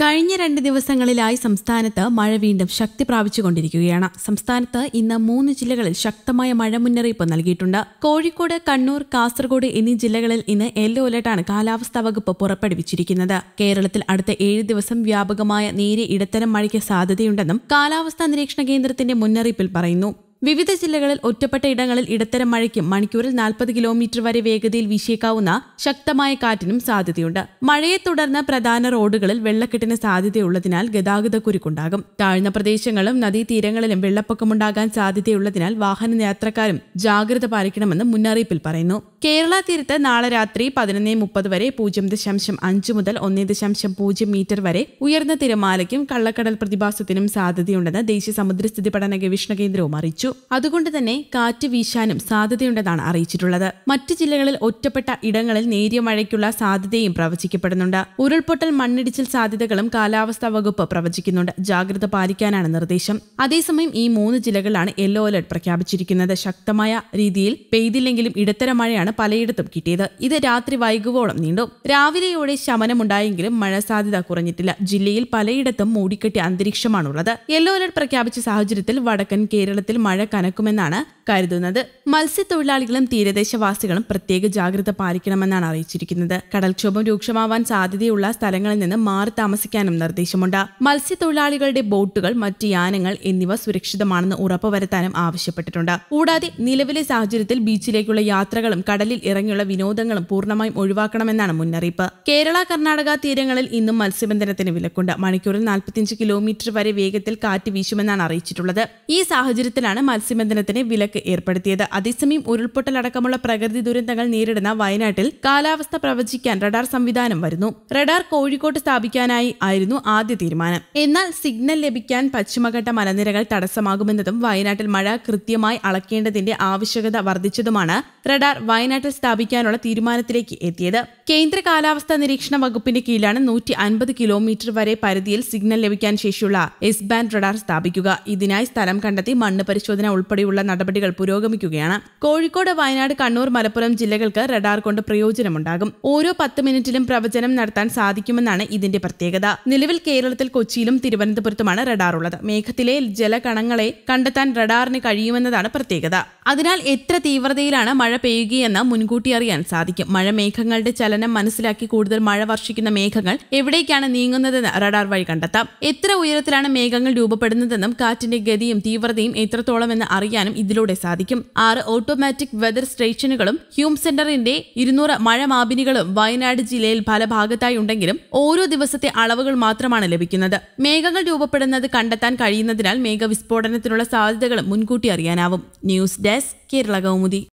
കഴിഞ്ഞ രണ്ട് ദിവസങ്ങളിലായി സംസ്ഥാനത്ത് മഴ വീണ്ടും ശക്തി പ്രാപിച്ചുകൊണ്ടിരിക്കുകയാണ്. സംസ്ഥാനത്ത് ഇന്ന് മൂന്ന് ജില്ലകളിൽ ശക്തമായ മഴ മുന്നറിയിപ്പ് നൽകിയിട്ടുണ്ട്. കോഴിക്കോട് കണ്ണൂർ കാസർഗോഡ് എന്നീ ജില്ലകളിൽ ഇന്ന് യെല്ലോ അലർട്ടാണ് കാലാവസ്ഥാ വകുപ്പ് പുറപ്പെടുവിച്ചിരിക്കുന്നത്. കേരളത്തിൽ അടുത്ത ഏഴ് ദിവസം വ്യാപകമായ നേരിയ ഇടത്തരം മഴയ്ക്ക് സാധ്യതയുണ്ടെന്നും കാലാവസ്ഥാ നിരീക്ഷണ കേന്ദ്രത്തിന്റെ മുന്നറിയിപ്പിൽ പറയുന്നു. വിവിധ ജില്ലകളിൽ ഒറ്റപ്പെട്ട ഇടങ്ങളിൽ ഇടത്തരം മഴയ്ക്കും മണിക്കൂറിൽ നാൽപ്പത് കിലോമീറ്റർ വരെ വേഗതയിൽ വീശിയേക്കാവുന്ന ശക്തമായ കാറ്റിനും സാധ്യതയുണ്ട്. മഴയെ തുടർന്ന് പ്രധാന റോഡുകളിൽ വെള്ളക്കെട്ടിന് സാധ്യതയുള്ളതിനാൽ ഗതാഗത കുരുക്കുണ്ടാകും താഴ്ന്ന പ്രദേശങ്ങളും നദീതീരങ്ങളിലും വെള്ളപ്പൊക്കമുണ്ടാകാൻ സാധ്യതയുള്ളതിനാൽ വാഹന യാത്രക്കാരും ജാഗ്രത പാലിക്കണമെന്ന് മുന്നറിയിപ്പിൽ പറയുന്നു. കേരള തീരത്ത് നാളെ രാത്രി പതിനൊന്ന് മുപ്പത് വരെ പൂജ്യം ദശാംശം അഞ്ച് മുതൽ ഒന്ന് ദശാംശം പൂജ്യം മീറ്റർ വരെ ഉയർന്ന തിരമാലയ്ക്കും കള്ളക്കടൽ പ്രതിഭാസത്തിനും സാധ്യതയുണ്ടെന്ന് ദേശീയ സമുദ്രസ്ഥിതി പഠന ഗവേഷണ കേന്ദ്രവും അറിയിച്ചു. അതുകൊണ്ട് തന്നെ കാറ്റ് വീശാനും സാധ്യതയുണ്ടെന്നാണ് അറിയിച്ചിട്ടുള്ളത്. മറ്റ് ജില്ലകളിൽ ഒറ്റപ്പെട്ട ഇടങ്ങളിൽ നേരിയ മഴയ്ക്കുള്ള സാധ്യതയും പ്രവചിക്കപ്പെടുന്നുണ്ട്. ഉരുൾപൊട്ടൽ മണ്ണിടിച്ചിൽ സാധ്യതകളും കാലാവസ്ഥാ വകുപ്പ് പ്രവചിക്കുന്നുണ്ട്. ജാഗ്രത പാലിക്കാനാണ് നിർദ്ദേശം. അതേസമയം ഈ മൂന്ന് ജില്ലകളിലാണ് യെല്ലോ അലർട്ട് പ്രഖ്യാപിച്ചിരിക്കുന്നത്. ശക്തമായ രീതിയിൽ പെയ്തില്ലെങ്കിലും ഇടത്തരം മഴയാണ് പലയിടത്തും കിട്ടിയത്. ഇത് രാത്രി വൈകുവോളം നീണ്ടു. രാവിലെയോടെ ശമനമുണ്ടായെങ്കിലും മഴ സാധ്യത കുറഞ്ഞിട്ടില്ല. ജില്ലയിൽ പലയിടത്തും മൂടിക്കെട്ടിയ അന്തരീക്ഷമാണുള്ളത്. യെല്ലോ അലർട്ട് പ്രഖ്യാപിച്ച സാഹചര്യത്തിൽ വടക്കൻ കേരളത്തിൽ മഴ കനക്കുമെന്നാണ് കരുതുന്നത്. മത്സ്യത്തൊഴിലാളികളും തീരദേശവാസികളും പ്രത്യേക ജാഗ്രത പാലിക്കണമെന്നാണ് അറിയിച്ചിരിക്കുന്നത്. കടൽക്ഷോഭം രൂക്ഷമാവാൻ സാധ്യതയുള്ള സ്ഥലങ്ങളിൽ നിന്ന് മാറി താമസിക്കാനും നിർദ്ദേശമുണ്ട്. മത്സ്യത്തൊഴിലാളികളുടെ ബോട്ടുകൾ മറ്റ് യാനങ്ങൾ എന്നിവ സുരക്ഷിതമാണെന്ന് ഉറപ്പുവരുത്താനും ആവശ്യപ്പെട്ടിട്ടുണ്ട്. കൂടാതെ നിലവിലെ സാഹചര്യത്തിൽ ബീച്ചിലേക്കുള്ള യാത്രകളും കടലിൽ ഇറങ്ങിയുള്ള വിനോദങ്ങളും പൂർണമായും ഒഴിവാക്കണമെന്നാണ് മുന്നറിയിപ്പ്. കേരള കർണാടക തീരങ്ങളിൽ ഇന്നും മത്സ്യബന്ധനത്തിന് വിലക്കുണ്ട്. മണിക്കൂറിൽ നാൽപ്പത്തിയഞ്ച് കിലോമീറ്റർ വരെ വേഗത്തിൽ കാറ്റ് വീശുമെന്നാണ് അറിയിച്ചിട്ടുള്ളത്. ഈ സാഹചര്യത്തിലാണ് മത്സ്യബന്ധനത്തിന് വിലക്ക് ഏർപ്പെടുത്തിയത്. അതേസമയം ഉരുൾപൊട്ടലടക്കമുള്ള പ്രകൃതി ദുരന്തങ്ങൾ നേരിടുന്ന വയനാട്ടിൽ കാലാവസ്ഥ പ്രവചിക്കാൻ റഡാർ സംവിധാനം വരുന്നു. റഡാർ കോഴിക്കോട്ട് സ്ഥാപിക്കാനായി ആയിരുന്നു ആദ്യ തീരുമാനം. എന്നാൽ സിഗ്നൽ ലഭിക്കാൻ പശ്ചിമഘട്ട മലനിരകൾ തടസ്സമാകുമെന്നതും വയനാട്ടിൽ മഴ കൃത്യമായി അളക്കേണ്ടതിന്റെ ആവശ്യകത വർദ്ധിച്ചതുമാണ് റഡാർ വയനാട്ടിൽ സ്ഥാപിക്കാനുള്ള തീരുമാനത്തിലേക്ക് എത്തിയത്. കേന്ദ്ര കാലാവസ്ഥാ നിരീക്ഷണ വകുപ്പിന്റെ കീഴിലാണ് നൂറ്റി അൻപത് കിലോമീറ്റർ വരെ പരിധിയിൽ സിഗ്നൽ ലഭിക്കാൻ ശേഷിയുള്ള എസ് ബാൻഡ് റഡാർ സ്ഥാപിക്കുക. ഇതിനായി സ്ഥലം കണ്ടെത്തി മണ്ണ് പരിശോധന ഉൾപ്പെടെയുള്ള നടപടികൾ പുരോഗമിക്കുകയാണ്. കോഴിക്കോട് വയനാട് കണ്ണൂർ മലപ്പുറം ജില്ലകൾക്ക് റഡാർ കൊണ്ട് പ്രയോജനമുണ്ടാകും. ഓരോ പത്ത് മിനിറ്റിലും പ്രവചനം നടത്താൻ സാധിക്കുമെന്നാണ് ഇതിന്റെ പ്രത്യേകത. നിലവിൽ കേരളത്തിൽ കൊച്ചിയിലും തിരുവനന്തപുരത്തുമാണ് റഡാർ ഉള്ളത്. മേഘത്തിലെ ജലകണങ്ങളെ കണ്ടെത്താൻ റഡാറിന് കഴിയുമെന്നതാണ് പ്രത്യേകത. അതിനാൽ എത്ര തീവ്രതയിലാണ് മഴ പെയ്യുകയെന്ന് മുൻകൂട്ടി അറിയാൻ സാധിക്കും. മഴ മേഘങ്ങളുടെ ചലനം മനസ്സിലാക്കി കൂടുതൽ മഴ വർഷിക്കുന്ന മേഘങ്ങൾ എവിടേക്കാണ് നീങ്ങുന്നതെന്ന് റഡാർ വഴി കണ്ടെത്താം. എത്ര ഉയരത്തിലാണ് മേഘങ്ങൾ രൂപപ്പെടുന്നതെന്നും കാറ്റിന്റെ ഗതിയും തീവ്രതയും എത്രത്തോളം എന്ന് അറിയാനും ഇതിലൂടെ സാധിക്കും. ആറ് ഓട്ടോമാറ്റിക് വെതർ സ്റ്റേഷനുകളും ഹ്യൂം സെന്ററിന്റെ ഇരുന്നൂറ് മഴ മാപിനികളും വയനാട് ജില്ലയിൽ പല ഭാഗത്തായി ഉണ്ടെങ്കിലും ഓരോ ദിവസത്തെ അളവുകൾ മാത്രമാണ് ലഭിക്കുന്നത്. മേഘങ്ങൾ രൂപപ്പെടുന്നത് കണ്ടെത്താൻ കഴിയുന്നതിനാൽ മേഘവിസ്ഫോടനത്തിനുള്ള സാധ്യതകളും മുൻകൂട്ടി അറിയാനാവും. News desk Kerala Kaumudi